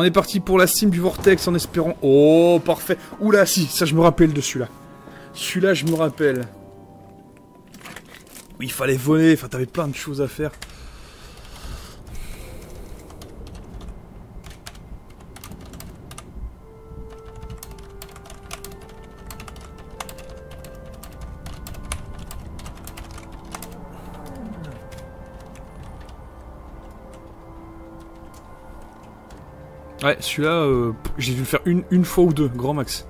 On est parti pour la cime du vortex en espérant... Oh, parfait. Oula, si, ça je me rappelle de celui-là. Celui-là, je me rappelle. Oui, il fallait voler, enfin, t'avais plein de choses à faire. Ouais, celui-là, euh, j'ai dû le faire une, une fois ou deux, grand max.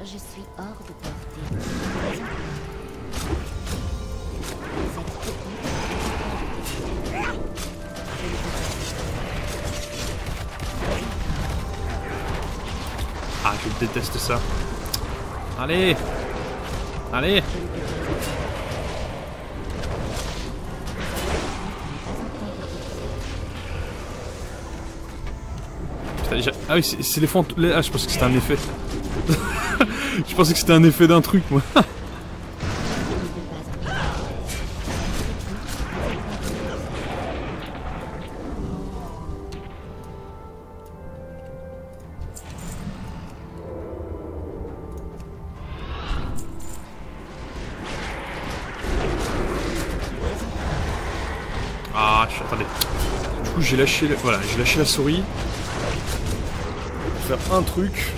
Je suis hors de portée. Je déteste ça. Allez Allez Putain, déjà- Ah oui, c'est c'est les fantômes. Ah, je pensais que c'était un effet. je pensais que c'était un effet d'un truc, moi. j'ai lâché, la- voilà, j'ai lâché la souris. Faire un truc.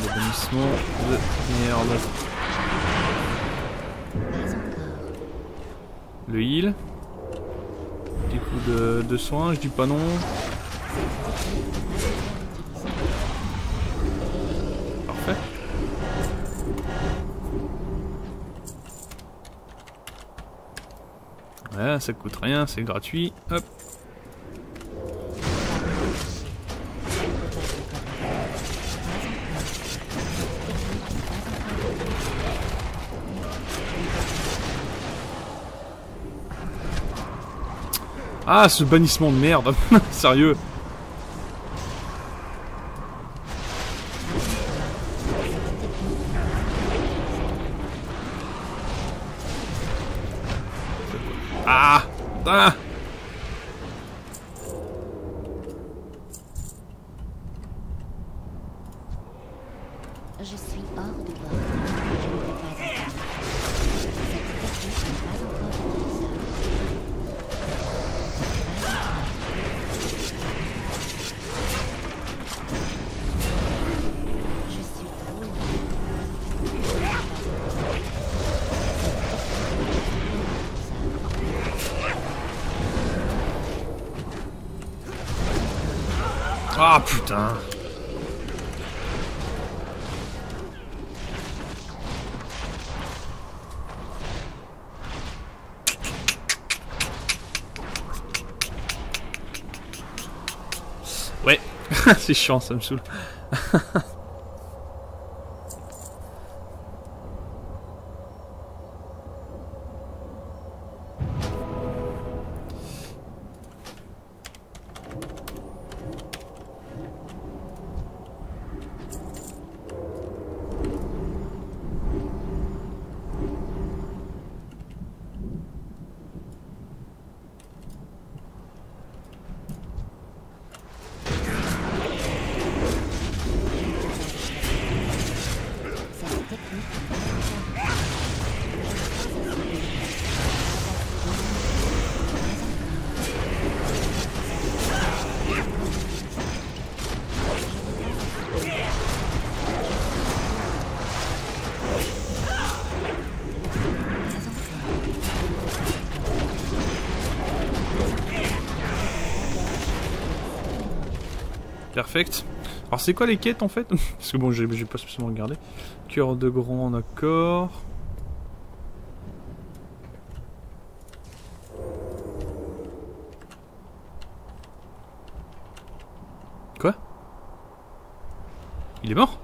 De. Le heal. Des coups de, de soin, je dis pas non. Parfait. Ouais, ça coûte rien, c'est gratuit. Hop. Ah, ce bannissement de merde. Sérieux. Ah Ah Ah putain Ouais, c'est chiant, ça me saoule. Perfect. Alors c'est quoi les quêtes en fait? Parce que bon, j'ai pas spécialement regardé. Cœur de grand, d'accord. Quoi? Il est mort?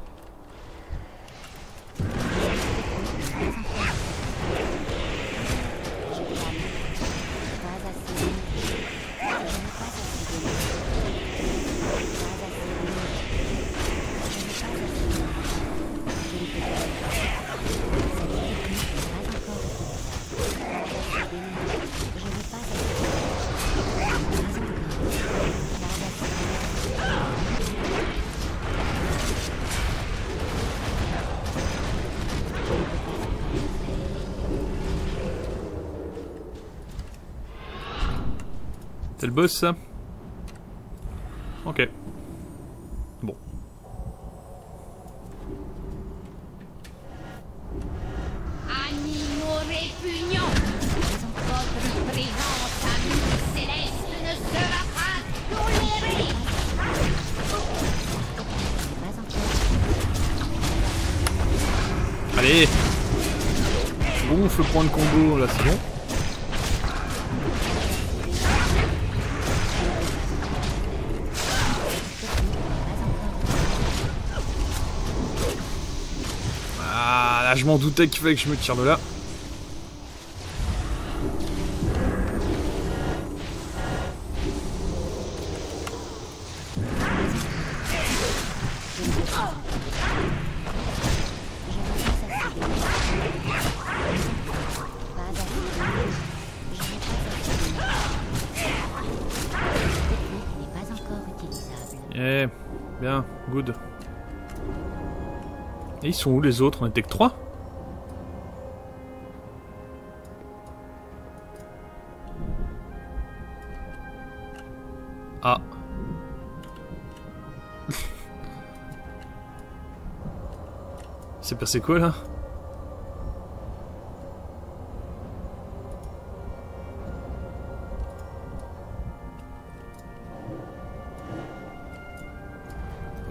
C'est le boss ça? Ok. Doutais qu'il fallait que je me tire de là. Eh, bien, good. Et ils sont où les autres? On était que 3 C'est passé quoi là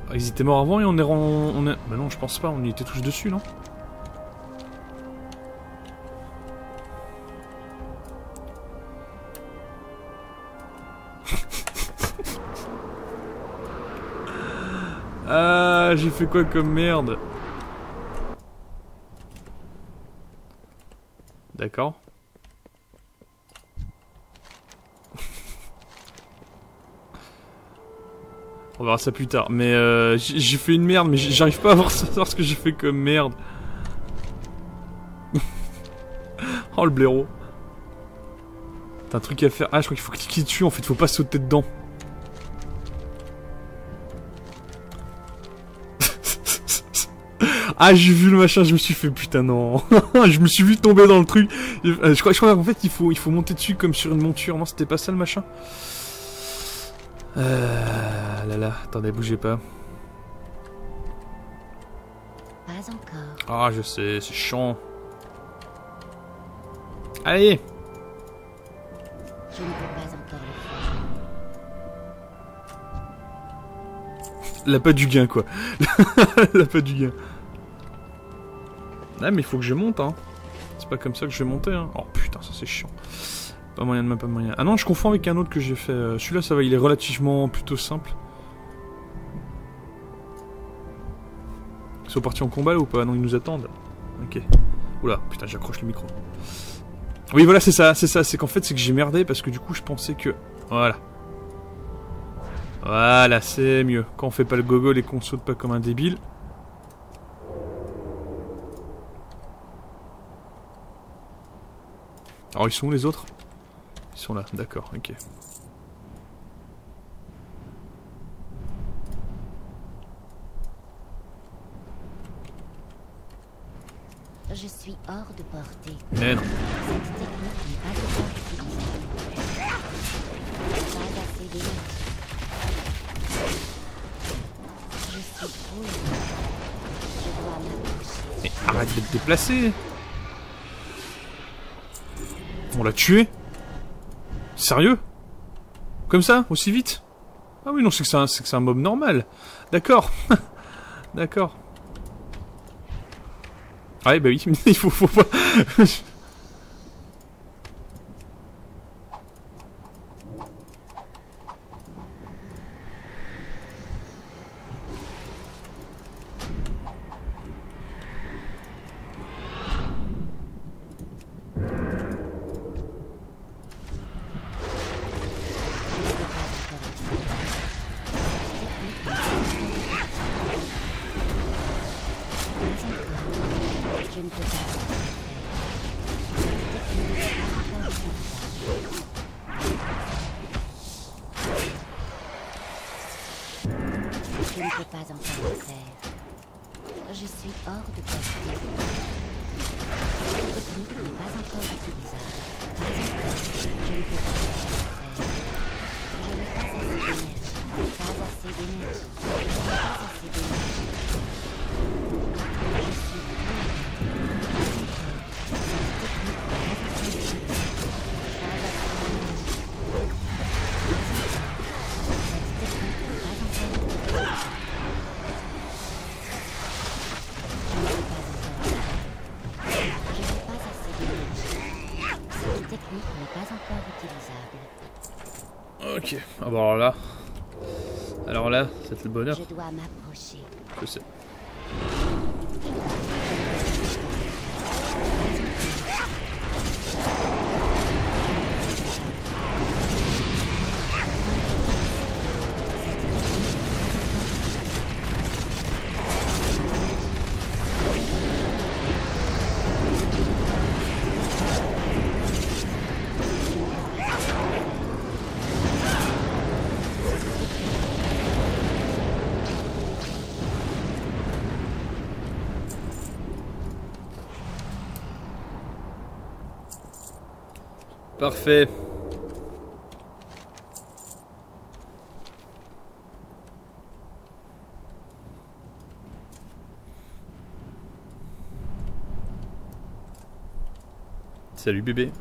Ah, Ils étaient morts avant et on est on est... Bah non, je pense pas, on y était tous dessus, non Ah, j'ai fait quoi comme merde D'accord. On verra ça plus tard. Mais euh, j'ai fait une merde, mais j'arrive pas à voir ce que j'ai fait comme merde. oh le blaireau. T'as un truc à faire. Ah, je crois qu'il faut cliquer dessus en fait, faut pas sauter dedans. Ah, j'ai vu le machin, je me suis fait putain non. je me suis vu tomber dans le truc. Euh, Je crois, je crois qu'en fait il faut, il faut monter dessus comme sur une monture. Non, c'était pas ça le machin. Euh, là là, attendez, bougez pas. Pas encore. Ah, je sais, c'est chiant. Allez Je ne peux pas encore le faire. La pas du gain, quoi. La pas du gain. Ah, mais il faut que je monte, hein. C'est pas comme ça que je vais monter, hein. Oh putain, ça c'est chiant. Pas moyen de pas moyen. Ah non, je confonds avec un autre que j'ai fait. Euh, Celui-là, ça va, il est relativement plutôt simple. Ils sont partis en combat là ou pas? Non, ils nous attendent. Ok. Oula, putain, j'accroche le micro. Oui, voilà, c'est ça, c'est ça. C'est qu'en fait, c'est que j'ai merdé parce que du coup, je pensais que. Voilà. Voilà, c'est mieux. Quand on fait pas le gogol et qu'on saute pas comme un débile. Alors, ils sont où les autres? Ils sont là, d'accord, ok. Je suis hors de portée. Mais non. Cette technique n'est pas encore utilisable. Pas assez d'énergie. Je suis trop énervé. Je dois m'approcher. Mais arrête de te déplacer On l'a tué Sérieux? Comme ça? Aussi vite? Ah oui, non, c'est que c'est un, un mob normal. D'accord. D'accord. Ah Ouais, bah oui, il faut, faut pas... Alors là... Alors là, c'est le bonheur, je sais. Parfait. Salut bébé.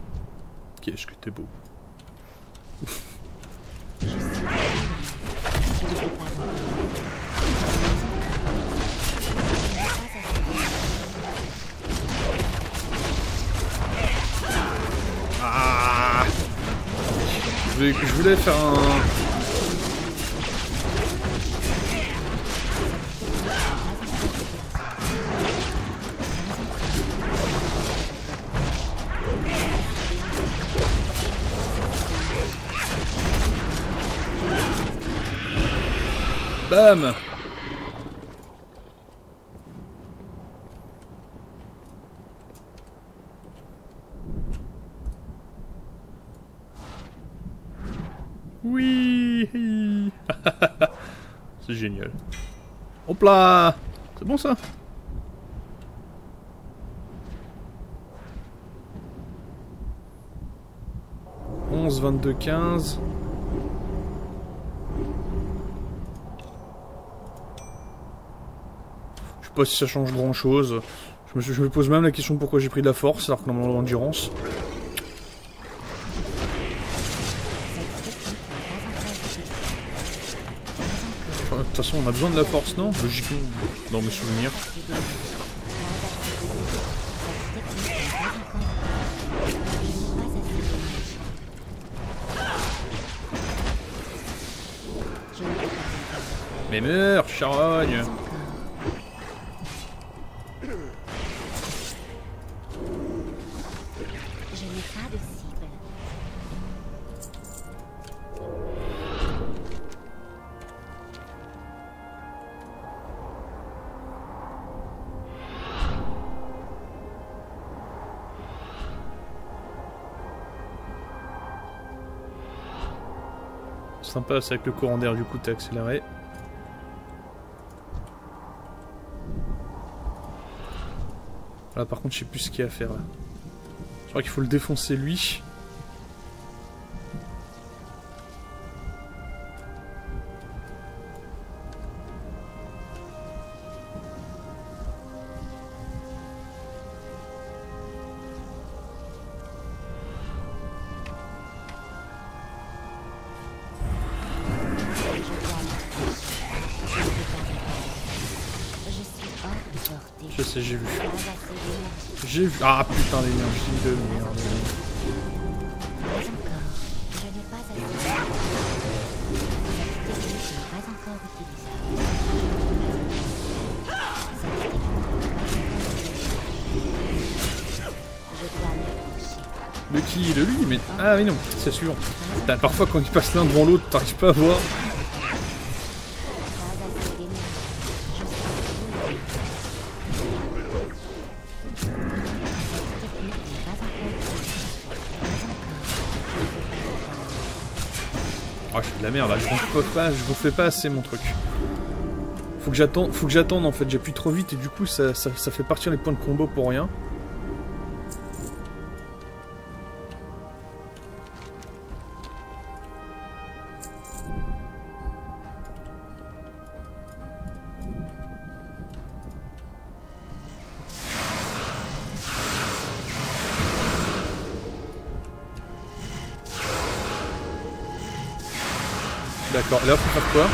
Qu'est-ce que t'es beau. Je, voulais faire un... Bam Oui C'est génial. Hop là C'est bon ça Onze, vingt-deux, quinze. Je sais pas si ça change grand chose. Je me, pose même la question pourquoi j'ai pris de la force alors que normalement l'endurance. Toute façon, on a besoin de la force, non Logiquement, dans mes souvenirs. Mais meurs, charogne Sympa, avec le courant d'air, du coup, t'es accéléré. Là, par contre, je sais plus ce qu'il y a à faire, là. Je crois qu'il faut le défoncer, lui. J'ai vu. J'ai vu. Ah putain d'énergie de merde. De qui De lui Mais. Ah oui, non, c'est sûr. Parfois quand ils passent l'un devant l'autre, t'arrives pas à voir. Merde je je gonfle pas assez mon truc. Faut que j'attende, faut que j'attende en fait, j'appuie trop vite et du coup ça fait partir les points de combo pour rien. D'accord, là faut faire quoi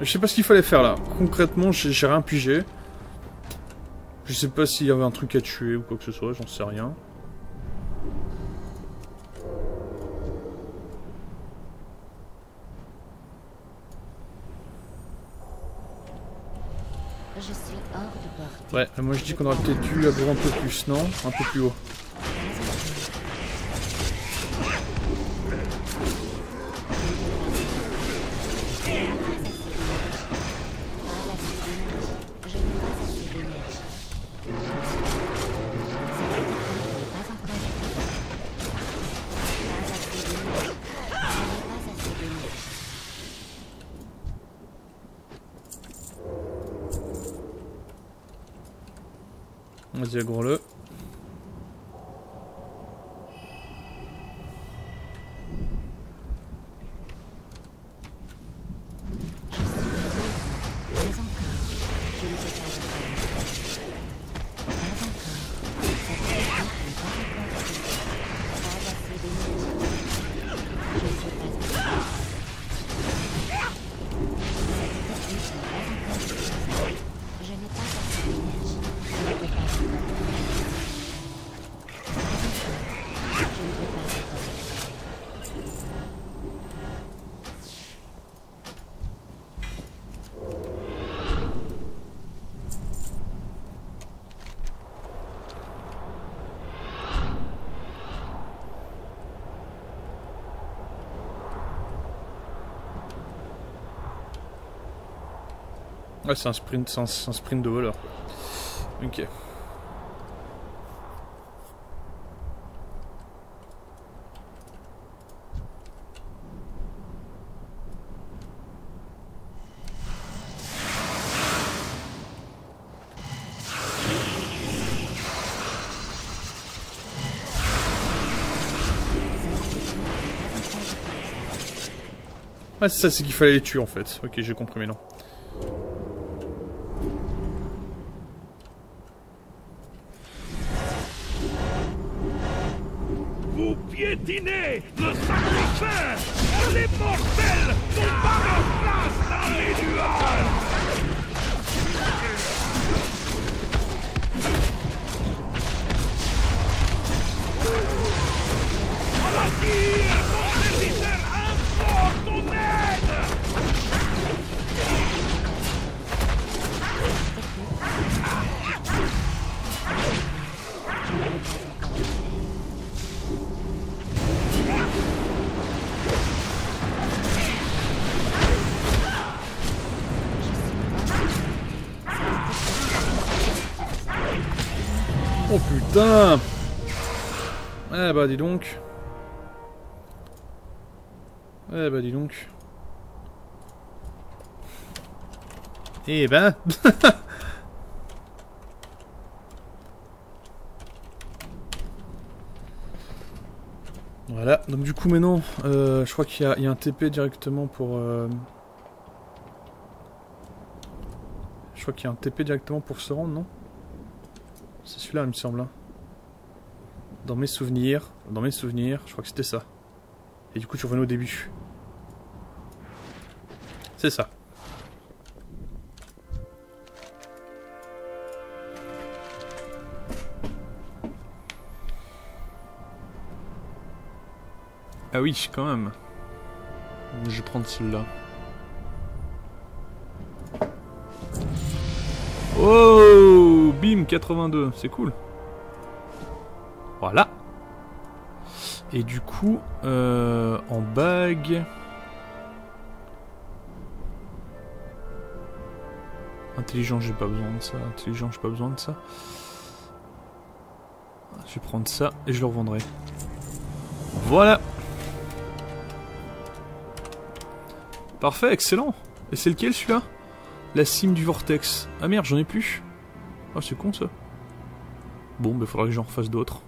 Je sais pas ce qu'il fallait faire là. Concrètement, j'ai rien pigé. Je sais pas s'il y avait un truc à tuer ou quoi que ce soit, j'en sais rien. Je suis hors de portée. Ouais, moi je dis qu'on aurait peut-être dû avoir un peu plus, non? Un peu plus haut. Vas-y, agro-le. Pas Ouais, c'est un sprint, un, un sprint de voleur. Ok. Ouais, c'est ça, c'est qu'il fallait les tuer en fait. Ok, j'ai compris maintenant. Eh bah dis donc. Eh bah dis donc. Eh ben Voilà, donc du coup maintenant, euh, je crois qu'il y, y a un TP directement pour... euh, Je crois qu'il y a un TP directement pour se rendre, non? C'est celui-là, il me semble. hein. Dans mes souvenirs, dans mes souvenirs, je crois que c'était ça. Et du coup, tu revenais au début. C'est ça. Ah oui, quand même. Je vais prendre celle-là. Oh Bim 82, c'est cool. Voilà. Et du coup, euh, en bague... Intelligent, j'ai pas besoin de ça. Intelligent, j'ai pas besoin de ça. Je vais prendre ça et je le revendrai. Voilà. Parfait, excellent. Et c'est lequel celui-là? La cime du vortex. Ah merde, j'en ai plus. Ah, c'est con ça. Bon, bah faudra que j'en refasse d'autres.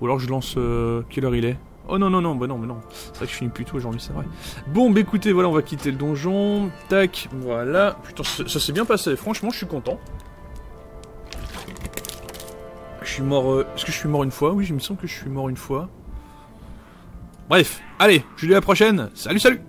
Ou alors je lance. euh, quelle heure il est? Oh non, non, non, bah non, mais non. C'est vrai que je finis plus tôt aujourd'hui, c'est vrai. Bon, bah écoutez, voilà, on va quitter le donjon. Tac, voilà. Putain, ça, s'est bien passé. Franchement, je suis content. Je suis mort. euh, Est-ce que je suis mort une fois? Oui, il me semble que je suis mort une fois. Bref, allez, je vous dis à la prochaine. Salut, salut